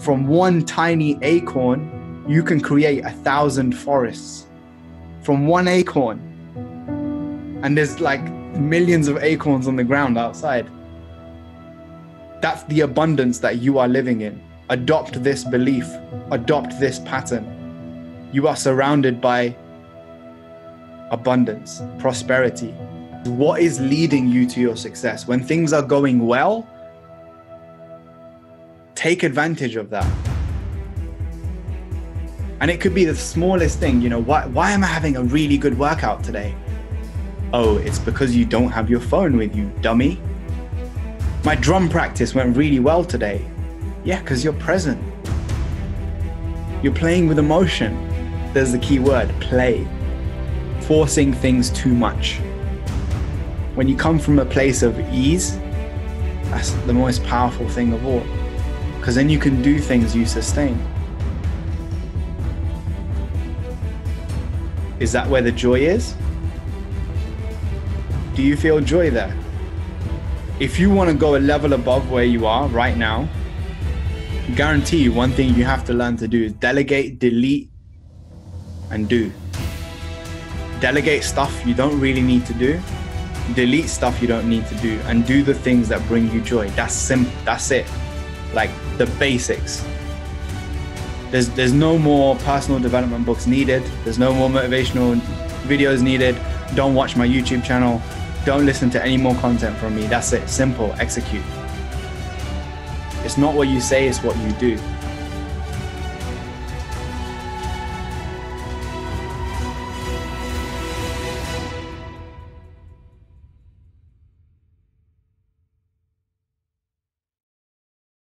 From one tiny acorn, you can create a thousand forests. From one acorn. And there's like millions of acorns on the ground outside. That's the abundance that you are living in. Adopt this belief, adopt this pattern. You are surrounded by abundance, prosperity. What is leading you to your success? When things are going well, take advantage of that. And it could be the smallest thing, you know, why, why am I having a really good workout today? Oh, it's because you don't have your phone with you, dummy. My drum practice went really well today. Yeah, because you're present. You're playing with emotion. There's the key word play. Forcing things too much. When you come from a place of ease, that's the most powerful thing of all. Because then you can do things you sustain. Is that where the joy is? Do you feel joy there? If you want to go a level above where you are right now, guarantee you one thing you have to learn to do is delegate, delete, and do. Delegate stuff you don't really need to do. Delete stuff you don't need to do and do the things that bring you joy. That's simple. That's it. Like the basics. There's there's no more personal development books needed. There's no more motivational videos needed. Don't watch my YouTube channel. Don't listen to any more content from me. That's it. Simple. Execute. It's not what you say, it's what you do.